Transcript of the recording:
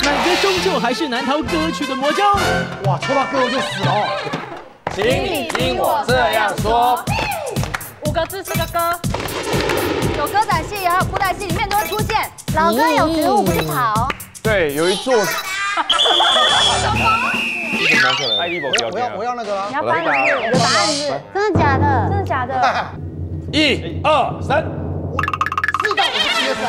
奶哥终究还是难逃歌曲的魔咒。哇，抽到歌我就死了。请你听我这样说，五个字四个歌，有歌仔戏，还有布袋戏里面都会出现。老歌有植物不是草。对，有一座。艾，我要我要那个了。你要搬你的答案是？真的假的？真的假的？一二三，四到五是七的三。